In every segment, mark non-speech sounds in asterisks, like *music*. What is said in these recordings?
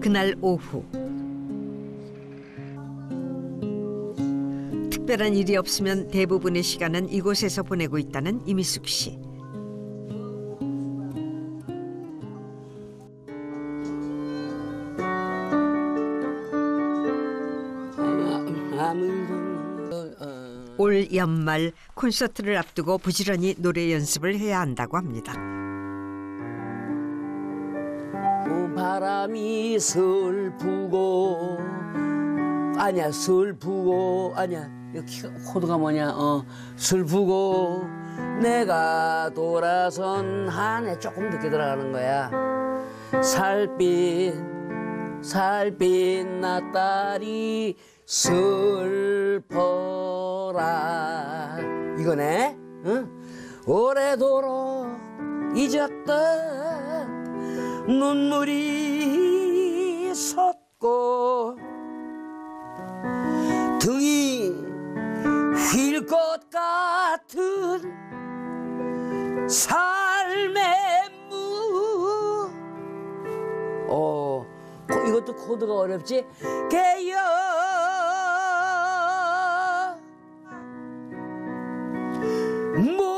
그날 오후 특별한 일이 없으면 대부분의 시간은 이곳에서 보내고 있다는 이미숙 씨. 올 연말 콘서트를 앞두고 부지런히 노래 연습을 해야 한다고 합니다. 바람이 슬프고 아니야 슬프고 아니야. 여기 코드가 뭐냐 어. 슬프고 내가 돌아선 한 해 조금 늦게 들어가는 거야. 살빛 살빛 나 딸이 슬퍼라. 이거네 응? 오래도록 잊었던 눈물이 솟고 등이 휠 것 같은 삶의 무. 어, 코- 이것도 코드가 어렵지? 개여. 모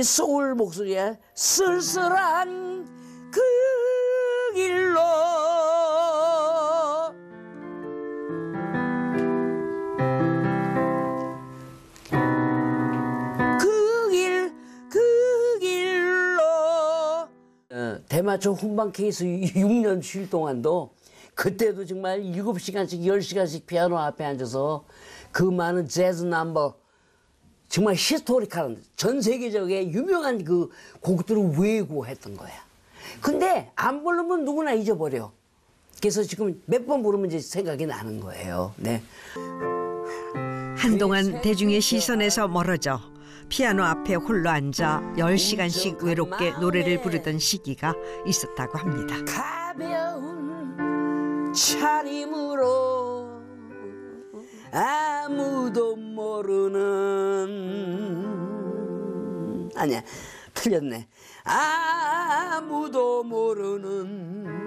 이 소울 목소리야 쓸쓸한 그 길로. 그 길, 그 길로. 어, 대마초 훈방 케이스 6년 쉴 동안도 그때도 정말 7시간씩 10시간씩 피아노 앞에 앉아서 그 많은 재즈 넘버 정말 historical한 전 세계적인 유명한 그 곡들을 외우고 했던 거야. 근데 안 부르면 누구나 잊어버려. 그래서 지금 몇 번 부르면 이제 생각이 나는 거예요. 네. 한동안 대중의 시선에서 멀어져 피아노 앞에 홀로 앉아 10시간씩 외롭게 노래를 부르던 시기가 있었다고 합니다. 가벼운 차림으로 아무도 모르는 아니야 틀렸네 아무도 모르는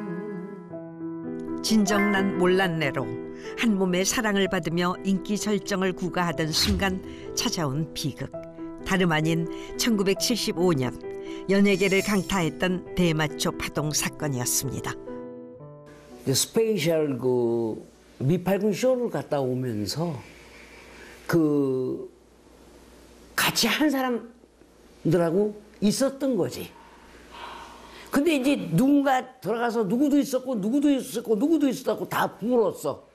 진정난 몰란내로 한 몸의 사랑을 받으며 인기 절정을 구가하던 순간 찾아온 비극. 다름 아닌 1975년 연예계를 강타했던 대마초 파동 사건이었습니다. Special 그 미팔군 쇼를 갔다 오면서 그 같이 한 사람들하고 있었던 거지. 근데 이제 누군가 들어가서 누구도 있었고 누구도 있었고 누구도 있었고 다 불었어.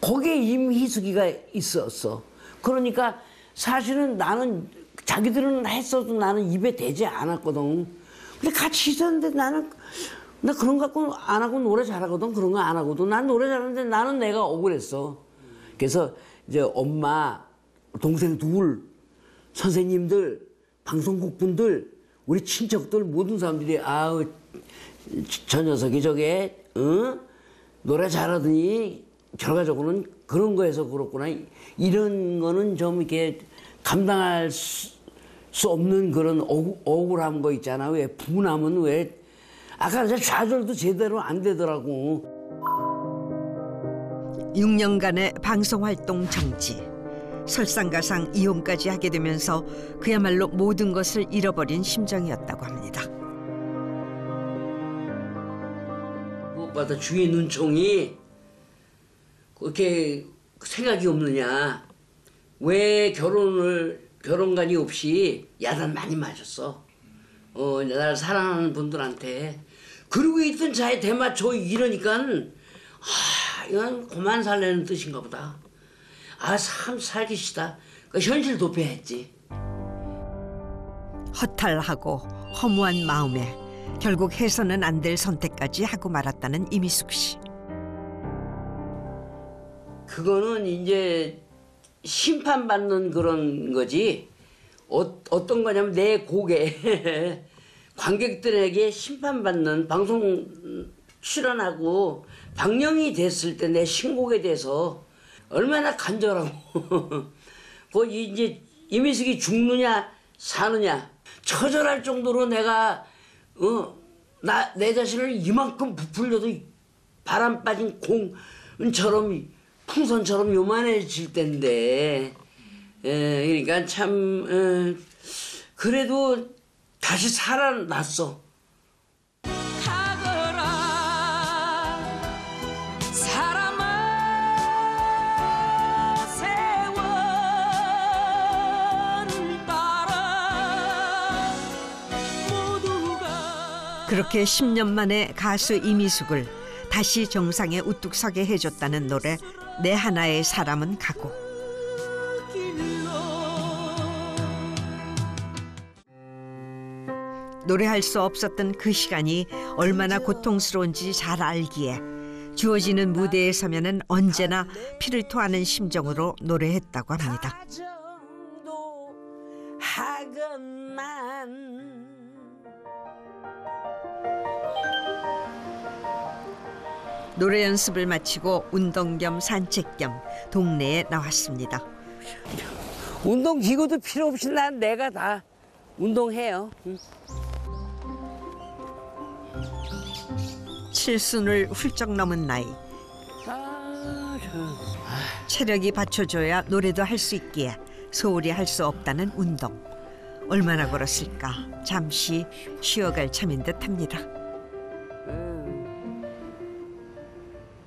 거기에 임희숙이가 있었어. 그러니까 사실은 나는 자기들은 했어도 나는 입에 대지 않았거든. 근데 같이 있었는데 나는 나 그런 거 갖고 안 하고 노래 잘하거든. 그런 거 안 하고도 난 노래 잘하는데 나는 내가 억울했어. 그래서 이제 엄마, 동생 둘, 선생님들, 방송국 분들, 우리 친척들 모든 사람들이 아우 저 녀석이 저게 어? 노래 잘하더니 결과적으로는 그런 거에서 그렇구나 이런 거는 좀 이렇게 감당할 수, 수 없는 그런 억, 억울한 거 있잖아 왜 분함은 왜 아까 저 좌절도 제대로 안 되더라고 6년간의 방송 활동 정지. 설상가상 이혼까지 하게 되면서 그야말로 모든 것을 잃어버린 심정이었다고 합니다. 무엇보다 주위 눈총이 그렇게 생각이 없느냐. 왜 결혼을, 결혼관이 없이 야단 많이 맞았어. 어, 나를 사랑하는 분들한테. 그러고 있던 자에 대마초 이러니까, 아, 이건 그만 살려는 뜻인가 보다. 아, 참 살기 싫다. 그 현실 도피했지. 허탈하고 허무한 마음에 결국 해서는 안 될 선택까지 하고 말았다는 이미숙 씨. 그거는 이제 심판받는 그런 거지. 어, 어떤 거냐면 내 곡에 *laughs* 관객들에게 심판받는 방송 출연하고 방영이 됐을 때 내 신곡에 대해서 얼마나 간절하고 *laughs* 뭐 이제 이미숙이 죽느냐 사느냐 처절할 정도로 내가 어 나 내 자신을 이만큼 부풀려도 바람 빠진 공처럼 풍선처럼 요만해질 텐데. 에, 그러니까 참 에, 그래도 다시 살아났어. 가거라. 사람아 세월 따라. 모두가 그렇게 10년 만에 가수 이미숙을 다시 정상에 우뚝 서게 해줬다는 노래 내 하나의 사람은 가고 노래할 수 없었던 그 시간이 얼마나 고통스러운지 잘 알기에 주어지는 무대에 서면은 언제나 피를 토하는 심정으로 노래했다고 합니다. 노래 연습을 마치고 운동 겸 산책 겸 동네에 나왔습니다. 운동 기구도 필요 없이 난 내가 다 운동해요. 응. 칠순을 훌쩍 넘은 나이 아, 저. 체력이 받쳐줘야 노래도 할 수 있기에 소홀히 할 수 없다는 운동. 얼마나 걸었을까 잠시 쉬어갈 참인 듯합니다.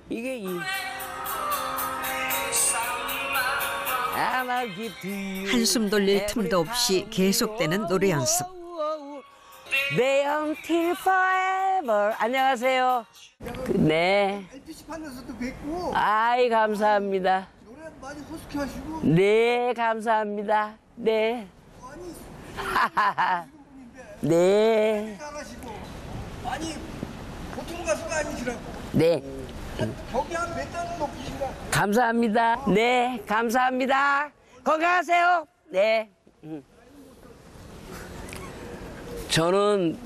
이게 이 깊이 한숨 돌릴 틈도 없이 계속되는 노래 연습. 네, until forever. 안녕하세요. 네. LPC판에서도 뵙고 아이, 감사합니다. 노래 많이 호숙해 하시고 네, 감사합니다. 네. *laughs* 네. 나가시고 보통 가수가 아니시라고 네. 거기 한몇 단은 높으신가 감사합니다. 네, 감사합니다. 건강하세요. 네. 음. 저는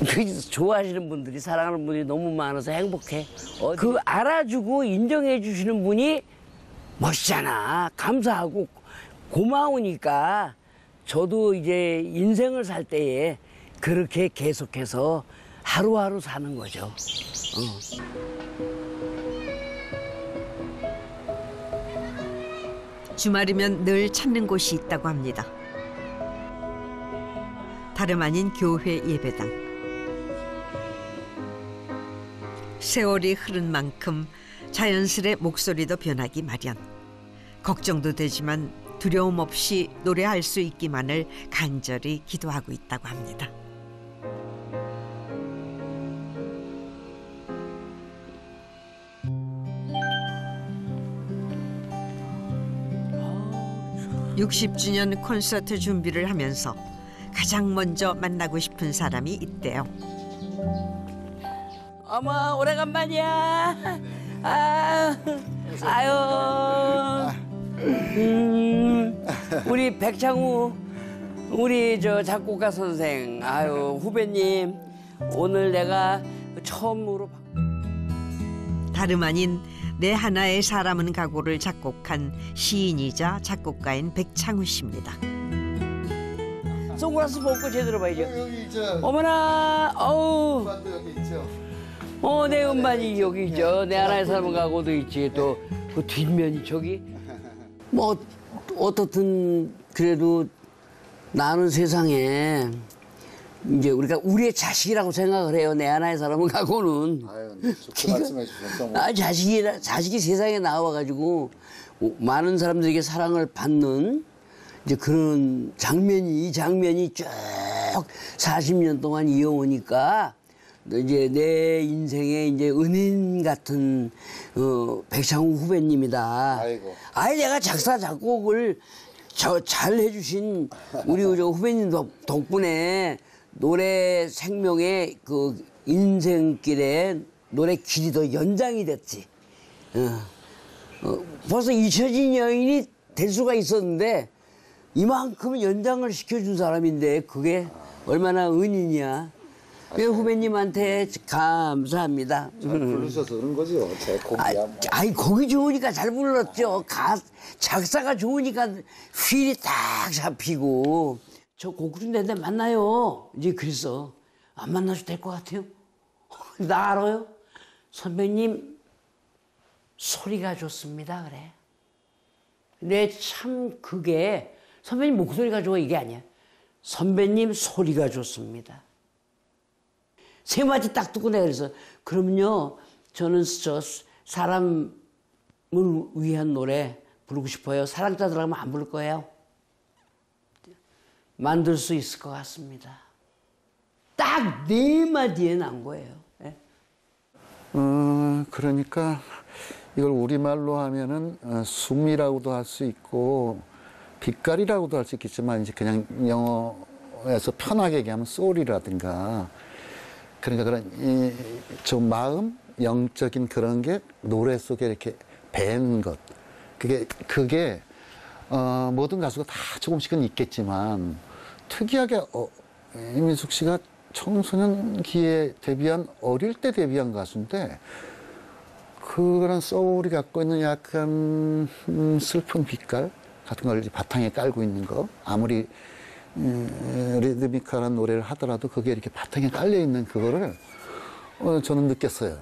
그 좋아하시는 분들이 사랑하는 분들이 너무 많아서 행복해. 그 알아주고 인정해 주시는 분이 멋있잖아. 감사하고 고마우니까 저도 이제 인생을 살 때에 그렇게 계속해서 하루하루 사는 거죠. 어. 주말이면 늘 찾는 곳이 있다고 합니다. 다름 아닌 교회 예배당. 세월이 흐른 만큼 자연스레 목소리도 변하기 마련. 걱정도 되지만 두려움 없이 노래할 수 있기만을 간절히 기도하고 있다고 합니다. (60주년) 콘서트 준비를 하면서 가장 먼저 만나고 싶은 사람이 있대요. 어머 오래간만이야. 아, 아유. 음, 우리 백창우 우리 저 작곡가 선생 아유 후배님 오늘 내가 처음으로 다름 아닌 내 하나의 사람은 가고를 작곡한 시인이자 작곡가인 백창우 씨입니다. 선글라스 벗고 제대로 봐야죠. 여기 저 어머나 어우 반도 여기 있죠 어 내 음반이 여기 있죠. 내 하나의 사람은 가고도 있지 또 그 뒷면이 저기 *laughs* 뭐 어떻든 그래도 나는 세상에 이제 우리가 우리의 자식이라고 생각을 해요. 내 하나의 사람은 가고는. 아유 네, 좋게 말씀해 주셔서 뭐. 아, 자식이, 자식이 세상에 나와가지고 많은 사람들에게 사랑을 받는 이제 그런 장면이, 이 장면이 쭉 40년 동안 이어오니까 이제 내 인생의 이제 은인 같은 어, 백창우 후배님이다. 아이고. 아이 내가 작사 작곡을 저 잘 해주신 우리 저 후배님 덕- 덕분에 노래 생명의 그 인생길에 노래 길이 더 연장이 됐지. 어. 어, 벌써 잊혀진 여인이 될 수가 있었는데 이만큼 연장을 시켜준 사람인데 그게 얼마나 은인이야. 그 후배님한테 감사합니다. 잘 부르셔서 그런 거죠. 제 아, 곡이야. 뭐. 아이 곡이 좋으니까 잘 불렀죠. 가, 작사가 좋으니까 휠이 딱 잡히고 저 곡중대인데 만나요. 이제 그래서 안 만나도 될 것 같아요. *laughs* 나 알아요? 선배님 소리가 좋습니다. 그래. 근데 참 그게 선배님 목소리가 좋아 이게 아니야. 선배님 소리가 좋습니다. 세 마디 딱 듣고 내가 그래서 그러면요 저는 저 사람을 위한 노래 부르고 싶어요. 사랑자 들어가면 안 부를 거예요. 만들 수 있을 것 같습니다. 딱 네 마디에 난 거예요. 예. 어, 그러니까 이걸 우리말로 하면은 어, 숨이라고도 할 수 있고 빛깔이라고도 할 수 있겠지만 이제 그냥 영어에서 편하게 얘기하면 소울이라든가 그러니까 그런 이, 좀 마음 영적인 그런 게 노래 속에 이렇게 밴 것. 그게 그게 어, 모든 가수가 다 조금씩은 있겠지만 특이하게 어, 이민숙 씨가 청소년기에 데뷔한 어릴 때 데뷔한 가수인데 그런 소울이 갖고 있는 약간 음, 슬픈 빛깔 같은 걸 이제 바탕에 깔고 있는 거 아무리 음, 리드미컬한 노래를 하더라도 그게 이렇게 바탕에 깔려 있는 그거를 어, 저는 느꼈어요.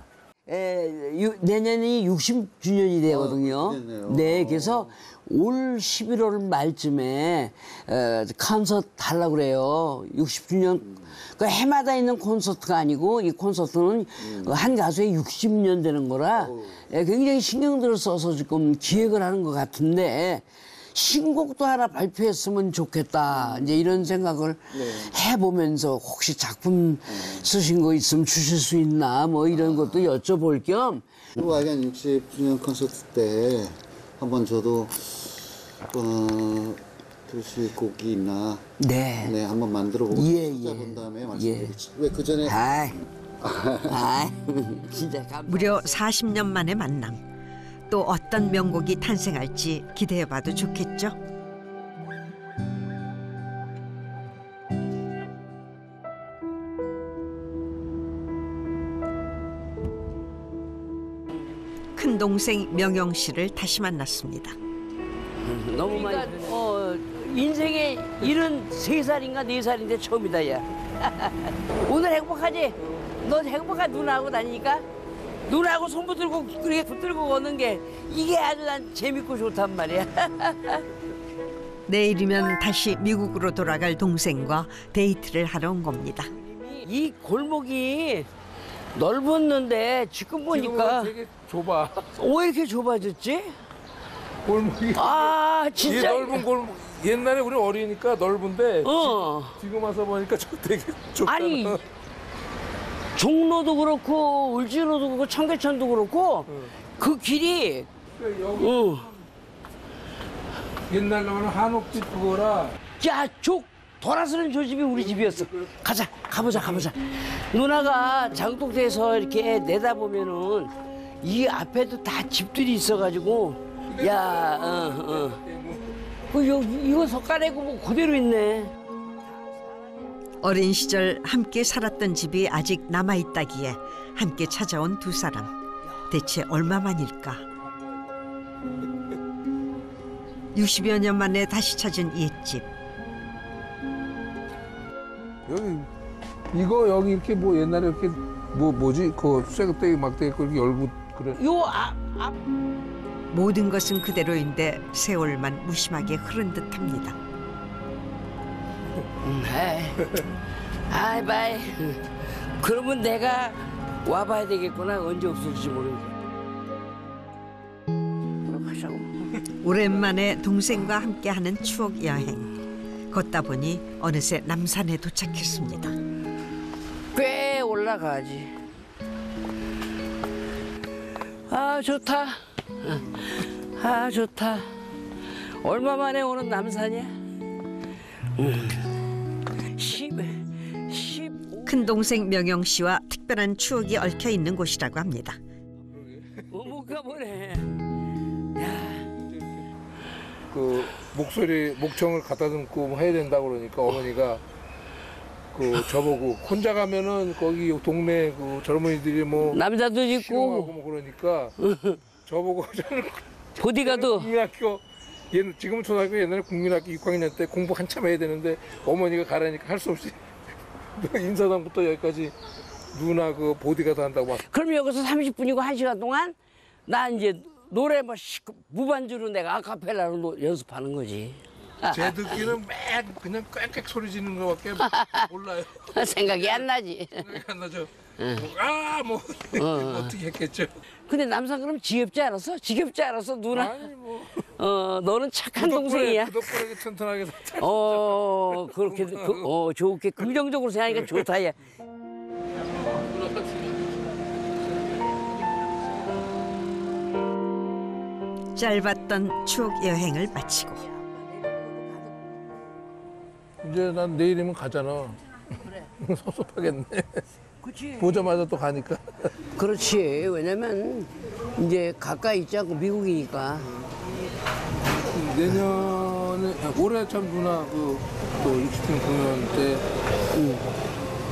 에, 유- 내년이 60주년이 되거든요. 그러네요. 네, 그래서 올 11월 말쯤에 에, 콘서트 하려고 그래요. 60주년. 그 해마다 있는 콘서트가 아니고 이 콘서트는 한 가수의 60년 되는 거라 에, 굉장히 신경들을 써서 지금 기획을 하는 것 같은데 신곡도 하나 발표했으면 좋겠다. 이제 이런 생각을 해보면서 혹시 작품 쓰신 거 있으면 주실 수 있나 뭐 이런 것도 여쭤볼 겸 그리고 하여간 60주년 콘서트 때 한번 저도 어, 있을 곡이 있나 네. 네 한번 만들어 보고 예, 찾아본 예. 다음에 예. 말씀드리겠습니다. 왜그 전에 아이, 아이, *laughs* 진짜 감사. 무려 40년 만의 만남. 또 어떤 명곡이 탄생할지 기대해봐도 좋겠죠. 큰 동생 명영 씨를 다시 만났습니다. 너무 많이. 그러니까, 어, 인생에 73살인가 4살인데 처음이다, 야. *laughs* 오늘 행복하지? 너 행복한 누나하고 다니니까? 누나하고 손 붙들고 그렇게 붙들고 오는 게 이게 아주 난 재밌고 좋단 말이야. *laughs* 내일이면 다시 미국으로 돌아갈 동생과 데이트를 하러 온 겁니다. 이 골목이 넓었는데 지금 보니까 되게 좁아. 왜 이렇게 좁아졌지? 골목이. 아 이 진짜 넓은 골목. 옛날에 우리 어리니까 넓은데 어 지금 와서 보니까 저 되게 좁다. 아니 종로도 그렇고 울진로도 그렇고 청계천도 그렇고 그 길이 어. 옛날로는 한옥집 그거라. 야족 돌아서는 저 집이 우리 집이었어 가자 가보자 가보자 누나가 장독대에서 이렇게 내다보면은 이 앞에도 다 집들이 있어가지고 야 어 어 그 여기 이거 석가래고 뭐 그대로 있네 어린 시절 함께 살았던 집이 아직 남아 있다기에 함께 찾아온 두 사람. 대체 얼마만일까? 60여 년 만에 다시 찾은 옛집. 여기 이거 여기 이렇게 뭐 옛날에 이렇게 뭐 뭐지 그 쇠그떼기 막대기 이렇게 열고 그래. 요 앞, 앞 모든 것은 그대로인데 세월만 무심하게 흐른 듯합니다. 아이, 아이 바이. 그러면 내가 와봐야 되겠구나. 언제 없을지. 가자고. 오랜만에 동생과 함께하는 추억 여행. 걷다 보니 어느새 남산에 도착했습니다. 꽤 올라가지. 아 좋다. 아 좋다. 얼마 만에 오는 남산이야? 음. 10, 15. 큰 동생 명영 씨와 특별한 추억이 얽혀 있는 곳이라고 합니다. 가보네. 그 목소리 목청을 갖다 담고 뭐 해야 된다고 그러니까 어머니가 그 저보고 혼자 가면은 거기 동네 그 젊은이들이 뭐 남자도 있고 뭐 그러니까 *laughs* 저보고 저는 보디가드로 국민학교 *laughs* 옛 지금은 초등학교 옛날에 국민학교 6학년 때 공부 한참 해야 되는데 어머니가 가라니까 할 수 없이 *laughs* 인사당부터 여기까지 누나 그 보디가드 한다고 왔어. 그럼 여기서 30분이고 1시간 동안 나 이제 노래 뭐 무반주로 내가 아카펠라로 노- 연습하는 거지. 제 듣기는 매 그냥 꽥꽥 소리 지르는 거밖에 몰라요. *laughs* 생각이 안 나지. 생각이 안 나죠. 아뭐 *laughs* 어 떻게 했겠죠. 근데 남산 그럼 지겹지 않았어? 지겹지 않았어 누나? 아니 뭐 *laughs* 어 너는 착한 그 동생이야. 덕분에, 그 덕분에 튼튼하게 살자. *laughs* 어 그렇게 그, 어 좋게 긍정적으로 생각하니까 좋다 야. 짧았던 추억 여행을 마치고 이제 난 내일이면 가잖아. 섭섭하겠네. 보자마자 또 가니까. *laughs* 그렇지 왜냐면 이제 가까이 있지 않고 미국이니까. 내년에 아, 올해 참 누나 그또 60분 공연 때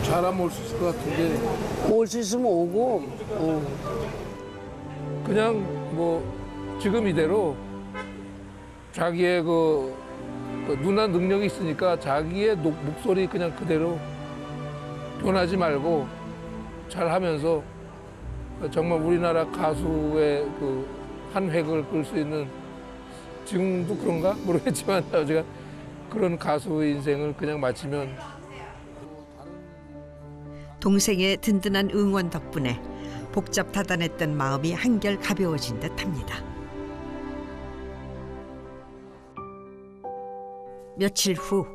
잘하면 올 수 있을 것 같은데 올 수 있으면 오고. 어. 그냥 뭐 지금 이대로 자기의 그, 그 누나 능력이 있으니까 자기의 녹- 목소리 그냥 그대로 변하지 말고 잘 하면서 정말 우리나라 가수의 그 한 획을 끌 수 있는 지금도 그런가 *laughs* 모르겠지만 제가 그런 가수의 인생을 그냥 마치면 동생의 든든한 응원 덕분에 복잡 다단했던 마음이 한결 가벼워진 듯합니다. 며칠 후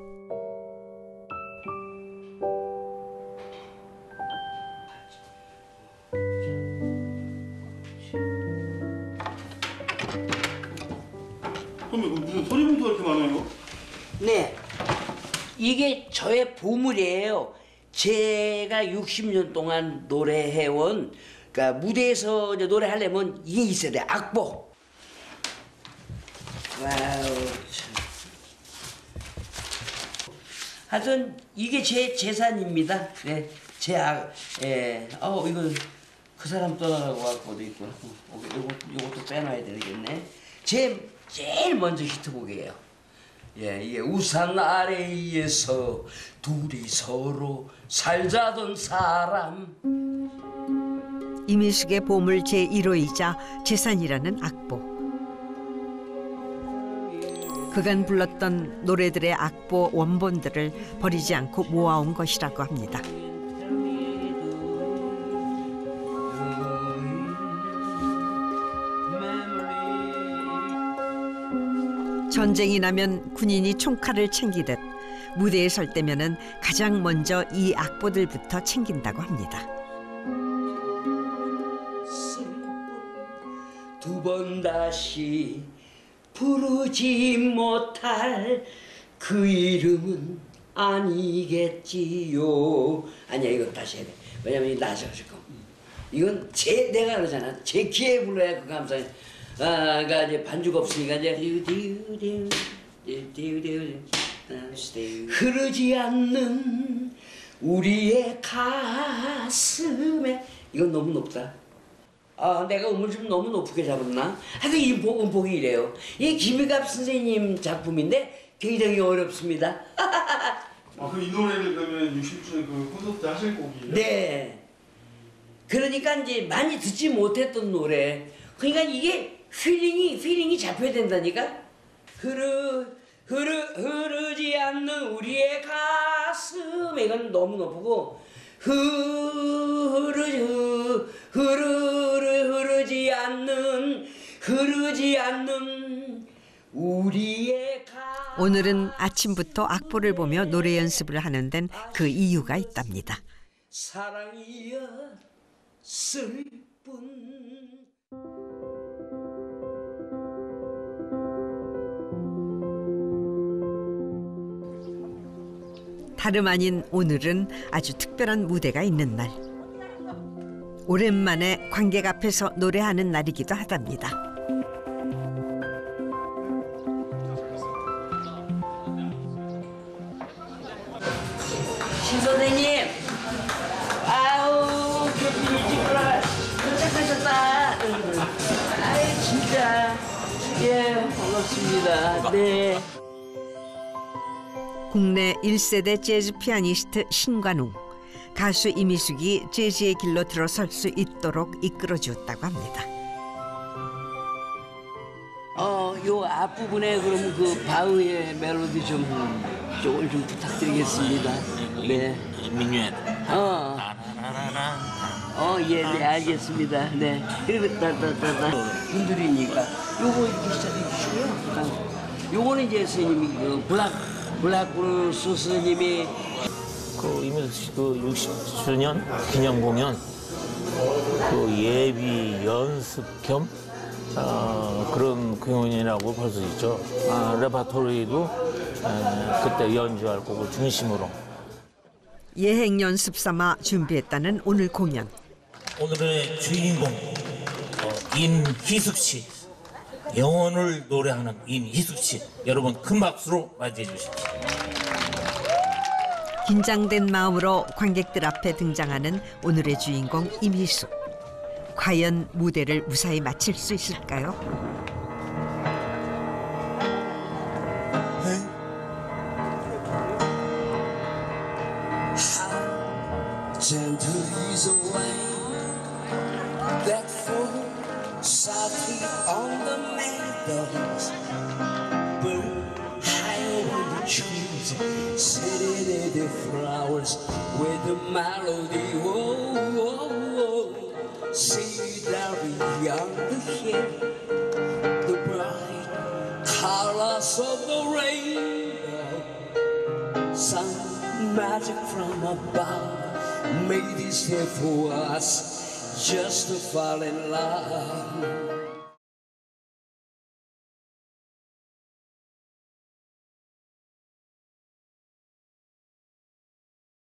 저의 보물이에요. 제가 60년 동안 노래해온, 그러니까 무대에서 노래하려면 이게 있어야 돼. 악보. Wow. 참. 하여튼 이게 제 재산입니다. 네. 제 악, 예. 어, 이거 그 사람 떠나가고 악보도 있고. 어, 요거, 요것도 빼놔야 되겠네. 제 제일 먼저 히트곡이에요. 예, 이게 우산 아래에서 둘이 서로 살자던 사람. 이민숙의 보물 제1호이자 재산이라는 악보. 그간 불렀던 노래들의 악보 원본들을 버리지 않고 모아온 것이라고 합니다. 전쟁이 나면 군인이 총칼을 챙기듯 무대에 설 때면은 가장 먼저 이 악보들부터 챙긴다고 합니다. 두 번 다시 부르지 못할 그 이름은 아니겠지요. 아니야 이거 다시 해야 돼. 왜냐면 이 낮아질 거. 이건 제 내가 그러잖아. 제 키에 불러야 그 감성이. 아, 그러니까 이제 반주가 없으니까 이제 흐르지 않는 우리의 가슴에 이건 너무 높다. 아, 내가 음을 좀 너무 높게 잡았나? 하여튼 이 음폭, 음폭이 이래요. 이 김희갑 선생님 작품인데 굉장히 어렵습니다. *laughs* 아, 그럼 이 노래를 그러면 60주년 그 콘서트 때 하실 곡이에요? 네. 그러니까 이제 많이 듣지 못했던 노래. 그러니까 이게 feeling이, feeling이 잡혀야 된다니까? 흐르, 흐르, 흐르지 않는 우리의 가슴. 이건 너무 높고, 흐르, 흐, 흐르르, 흐르지 않는, 흐르지 않는 우리의 가 오늘은 아침부터 악보를 보며 노래 연습을 하는 데는 그 이유가 있답니다. 사랑이었을 뿐. 다름 아닌 오늘은 아주 특별한 무대가 있는 날. 오랜만에 관객 앞에서 노래하는 날이기도 하답니다. 선생님. 아우, 일찍. 도착하셨다. 아이, 진짜. 예, 반갑습니다. 네. 국내 1세대 재즈 피아니스트 신관웅 가수 이미숙이 재즈의 길로 들어설 수 있도록 이끌어 주었다고 합니다. 어, 요 앞부분에 그럼 그 바흐의 멜로디 좀 조금 좀 부탁드리겠습니다. 네. 민요에 어. 어, 예, 네, 알겠습니다. 네. 그리고 따따따따 분들이니까 요거 이렇게 시작해 주시고요. 요거는 이제 스님이 그 블락 블락브루스 스님이 그 이민석 씨그 60주년 기념 공연 그 예비 연습 겸 어, 그런 공연이라고 볼 수 있죠. 아, 레파토리도 에, 그때 연주할 곡을 중심으로 예행 연습 삼아 준비했다는 오늘 공연. 오늘의 주인공 어, 임희숙 씨 영혼을 노래하는 임희숙 씨 여러분 큰 박수로 맞이해 주십시오. 긴장된 마음으로 관객들 앞에 등장하는 오늘의 주인공 임희숙. 과연 무대를 무사히 마칠 수 있을까요? Meadows. Bird high over the trees, sitting in the flowers with the melody. Whoa, whoa, whoa. See down beyond the hill, the bright colors of the rainbow. Some magic from above made this here for us just to fall in love.